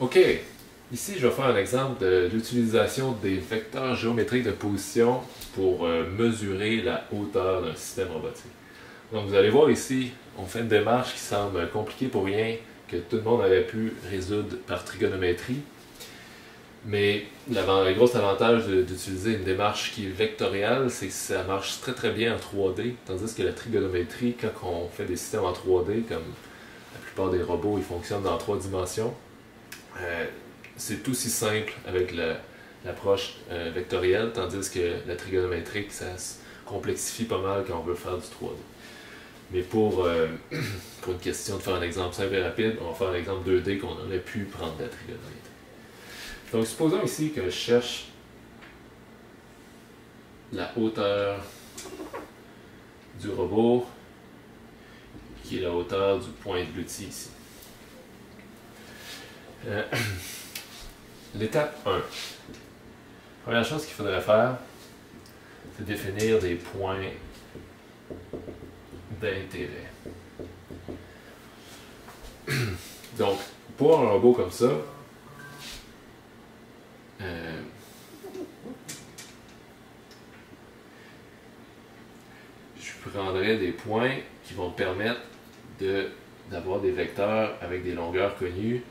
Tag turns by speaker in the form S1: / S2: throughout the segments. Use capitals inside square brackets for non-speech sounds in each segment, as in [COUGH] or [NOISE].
S1: OK, ici je vais faire un exemple de l'utilisation des vecteurs géométriques de position pour euh, mesurer la hauteur d'un système robotique. Donc vous allez voir ici, on fait une démarche qui semble compliquée pour rien, que tout le monde avait pu résoudre par trigonométrie. Mais le gros avantage d'utiliser une démarche qui est vectorielle, c'est que ça marche très très bien en 3D, tandis que la trigonométrie, quand on fait des systèmes en 3D, comme la plupart des robots, ils fonctionnent dans trois dimensions, euh, c'est aussi simple avec l'approche euh, vectorielle, tandis que la trigonométrique, ça se complexifie pas mal quand on veut faire du 3D. Mais pour, euh, [CLEARS THROAT] pour une question de faire un exemple simple et rapide, on va faire un exemple 2D qu'on aurait pu prendre de la trigonométrie. Donc, supposons ici que je cherche la hauteur du robot, qui est la hauteur du point de ici. Euh, [CLEARS THROAT] l'étape 1. Première chose qu'il faudrait faire, c'est définir des points d'intérêt. [CLEARS THROAT] Donc, pour un robot comme ça, euh, je prendrai des points qui vont permettre d'avoir des vecteurs avec des longueurs connues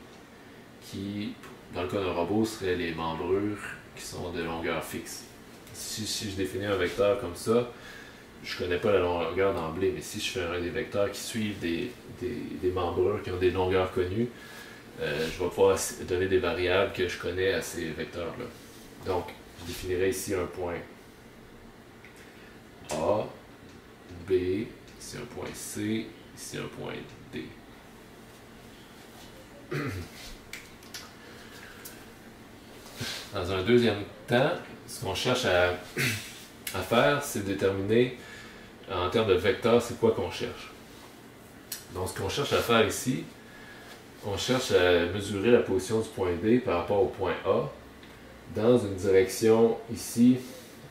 S1: qui, dans le cas d'un robot, seraient les membrures qui sont de longueur fixe. Si, si je définis un vecteur comme ça, je connais pas la longueur d'emblée, mais si je fais un des vecteurs qui suivent des, des, membrures qui ont des longueurs connues, euh, je vais pouvoir donner des variables que je connais à ces vecteurs-là. Donc, je définirai ici un point A, B, ici un point C, ici un point D. [CLEARS THROAT] Dans un deuxième temps, ce qu'on cherche à, faire, c'est déterminer en termes de vecteurs, c'est quoi qu'on cherche. Donc, ce qu'on cherche à faire ici, on cherche à mesurer la position du point D par rapport au point A dans une direction ici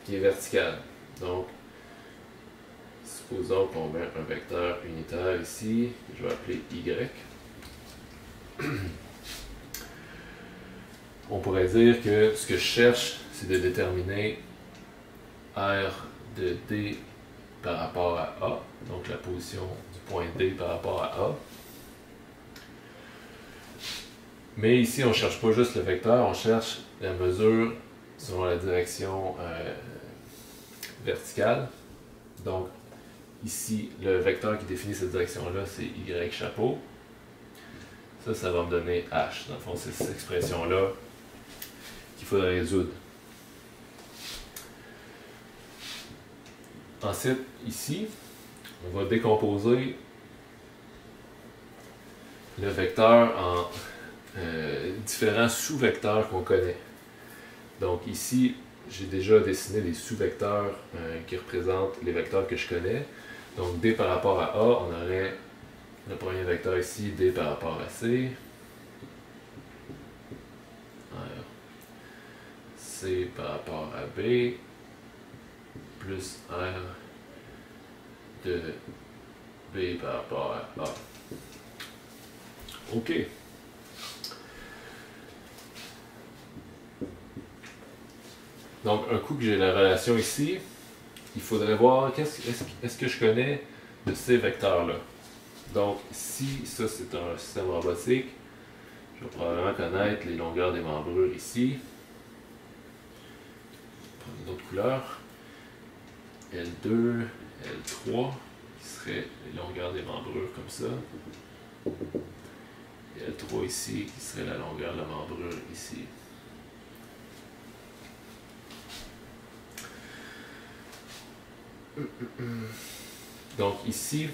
S1: qui est verticale. Donc, supposons qu'on met un vecteur unitaire ici, que je vais appeler Y. [CLEARS THROAT] On pourrait dire que ce que je cherche, c'est de déterminer R de D par rapport à A, donc la position du point D par rapport à A. Mais ici, on ne cherche pas juste le vecteur, on cherche la mesure selon la direction euh, verticale. Donc, ici, le vecteur qui définit cette direction-là, c'est Y chapeau. Ça, ça va me donner H. Dans le fond, c'est cette expression-là résoudre. Ensuite, ici, on va décomposer le vecteur en euh, différents sous-vecteurs qu'on connaît. Donc ici, j'ai déjà dessiné des sous-vecteurs euh, qui représentent les vecteurs que je connais. Donc D par rapport à A, on aurait le premier vecteur ici, D par rapport à C. C par rapport à B plus R de B par rapport à A. OK. Donc, un coup que j'ai la relation ici, il faudrait voir est-ce que je connais de ces vecteurs-là. Donc, si ça c'est un système robotique, je vais probablement connaître les longueurs des membrures ici. Prendre une autre couleur. L2, L3, qui serait les longueurs des membrures comme ça. Et L3 ici, qui serait la longueur de la membrure ici. Donc ici,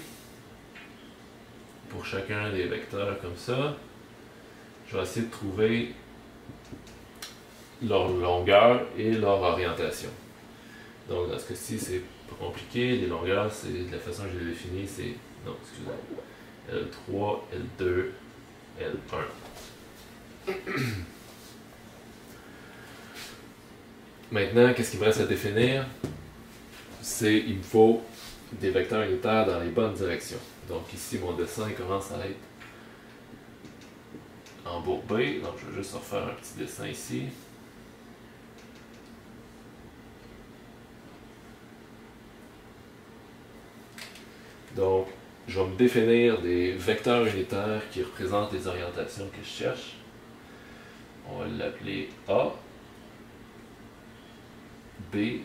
S1: pour chacun des vecteurs comme ça, je vais essayer de trouver leur longueur et leur orientation. Donc dans ce cas-ci, c'est pas compliqué. Les longueurs, c'est la façon que je les définis, c'est. Non, excusez-moi. L3, L2, L1. Maintenant, qu'est-ce qu'il me reste à définir? C'est il me faut des vecteurs unitaires dans les bonnes directions. Donc ici, mon dessin commence à être B. Donc, je vais juste refaire un petit dessin ici. Donc, je vais me définir des vecteurs unitaires qui représentent les orientations que je cherche. On va l'appeler A, B,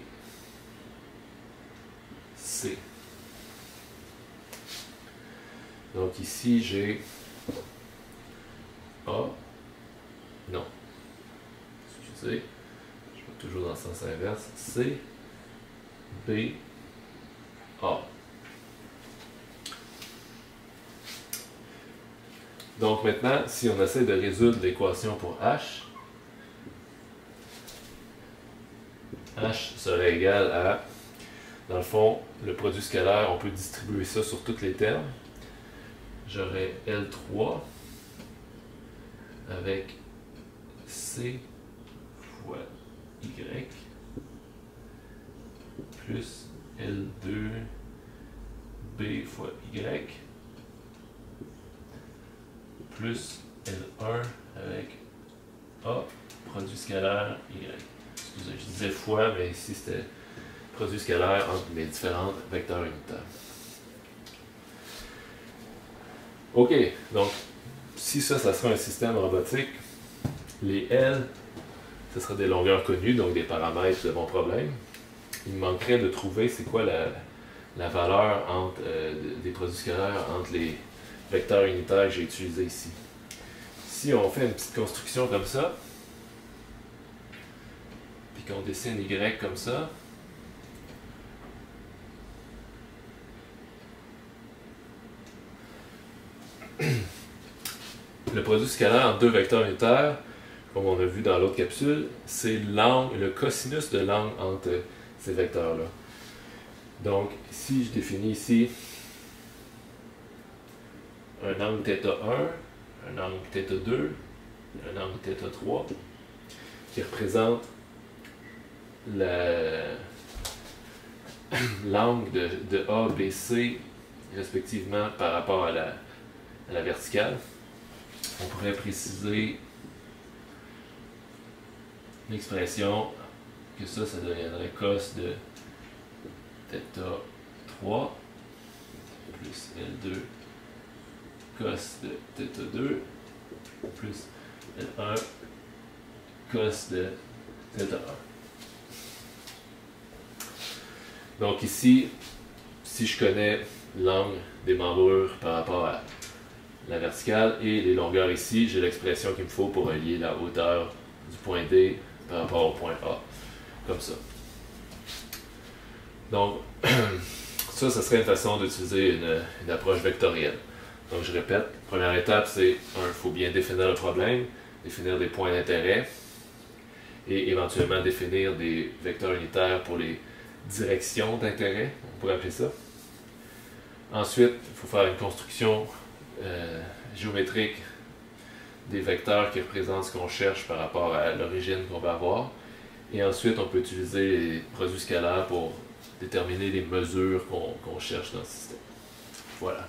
S1: C. Donc ici, j'ai A, non, excusez, je vais toujours dans le sens inverse, C, B, A. Donc maintenant, si on essaie de résoudre l'équation pour h, h serait égal à, dans le fond, le produit scalaire, on peut distribuer ça sur tous les termes. J'aurais L3 avec C fois Y plus L2 B fois Y plus L1 avec A, produit scalaire Y. Excusez, je disais fois, mais ici c'était produit scalaire entre mes différents vecteurs unitaires. OK, donc si ça, ça sera un système robotique, les L, ce sera des longueurs connues, donc des paramètres de mon problème. Il manquerait de trouver c'est quoi la, valeur entre, euh, des produits scalaires entre les vecteur unitaire que j'ai utilisé ici. Si on fait une petite construction comme ça, puis qu'on dessine Y comme ça, le produit scalaire entre deux vecteurs unitaires, comme on a vu dans l'autre capsule, c'est l'angle, le cosinus de l'angle entre ces vecteurs-là. Donc, si je définis ici un angle θ1, un angle θ2, un angle θ3, qui représente l'angle de, de, A, B, C, respectivement par rapport à la, à la verticale. On pourrait préciser l'expression que ça, ça deviendrait cos de θ3 plus L2 cos de θ2 plus L1 cos de θ1. Donc ici, si je connais l'angle des membrures par rapport à la verticale et les longueurs ici, j'ai l'expression qu'il me faut pour relier la hauteur du point D par rapport au point A, comme ça. Donc, [CLEARS THROAT] ça, ce serait une façon d'utiliser une approche vectorielle. Donc, je répète, première étape, c'est, un, il faut bien définir le problème, définir des points d'intérêt et éventuellement définir des vecteurs unitaires pour les directions d'intérêt, on pourrait appeler ça. Ensuite, il faut faire une construction euh, géométrique des vecteurs qui représentent ce qu'on cherche par rapport à l'origine qu'on va avoir. Et ensuite, on peut utiliser les produits scalaires pour déterminer les mesures qu'on cherche dans le système. Voilà.